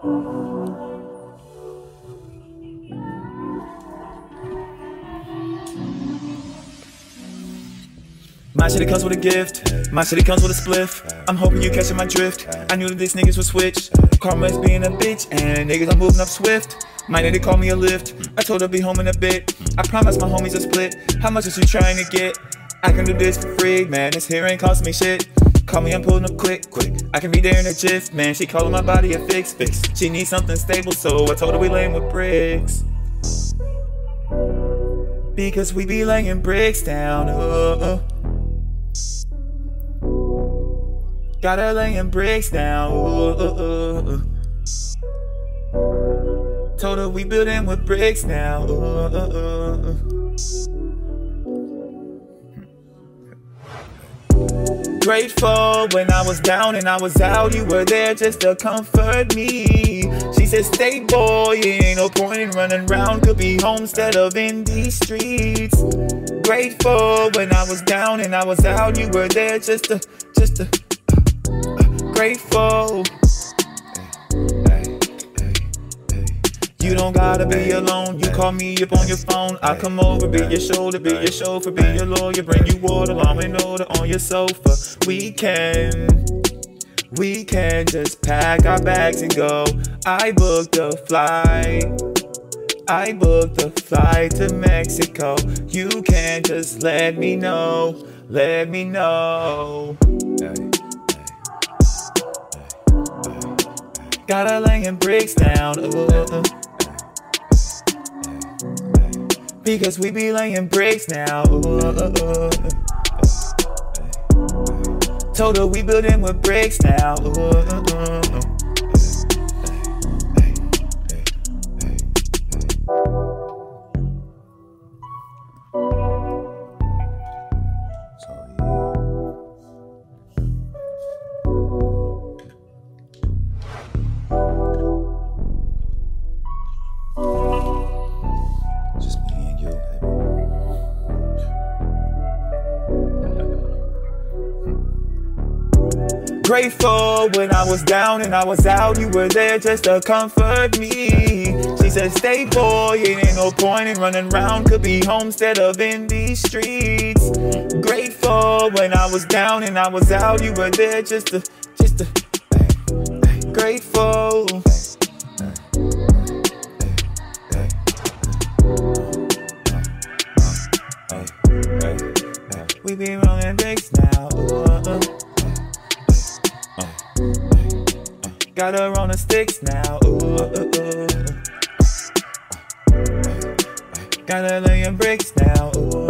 My city comes with a gift, my city comes with a spliff. I'm hoping you catching my drift. I knew that these niggas would switch. Karma's being a bitch, and niggas are moving up swift. My lady called me a lift. I told her be home in a bit. I promised my homies a split. How much is she trying to get? I can do this for free, man. This here ain't costing me shit. Call me, I'm pulling up quick, quick. I can be there in a jiff, man. She calling my body a fix, fix. She needs something stable, so I told her we laying with bricks. Because we be laying bricks down. Uh, uh. Gotta laying bricks down. Uh, uh, uh, uh. Told her we building with bricks now. Uh, Grateful when I was down and I was out, you were there just to comfort me. She said, Stay boy, ain't no point in running around, could be home instead of in these streets. Grateful when I was down and I was out, you were there just to, just to, uh, uh, grateful. You don't gotta be alone. You call me up on your phone. I come over, be your shoulder, be your chauffeur, be your lawyer, bring you water, law and order on your sofa. We can, we can just pack our bags and go. I booked a flight. I booked a flight to Mexico. You can just let me know, let me know. Gotta laying bricks down. Ooh, uh. Because we be laying bricks now. Ooh, uh, uh, uh. Told her we building with bricks now. Ooh, uh, uh, Grateful when I was down and I was out, you were there just to comfort me. She said, Stay boy, it ain't no point in running around, could be homestead of in these streets. Grateful when I was down and I was out, you were there just to, just to. Grateful. We be rolling bricks now. Ooh. Got her on the sticks now. Ooh, uh, uh. Got her laying bricks now. Ooh, uh, uh.